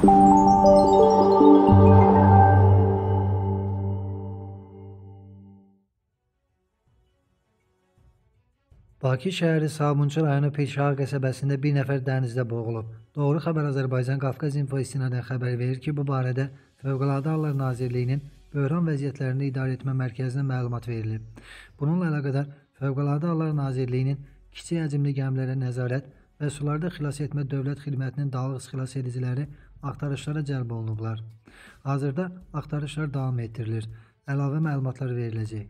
Bakı şəhəri Sabunçu rayonu Pirşağı qəsəbəsində bir nəfər dənizdə boğulub. Doğru xəbər Azərbaycan Qafqaz İnfo istinadən xəbər verir ki, bu barədə Fövqəladə Hallar Nazirliyinin Böhran Vəziyyətlərini İdarə Etmə Mərkəzinə məlumat verilib. Bununla əlaqədar Fövqəladə Hallar Nazirliyinin kiçik həcmli gəmilərə nəzarət və sularda xilas etmə dövlət xidmətinin dalğıc xilas ediciləri axtarışlara cəlb olunublar. Hazırda axtarışlar davam etdirilir. Əlavə məlumatlar veriləcək.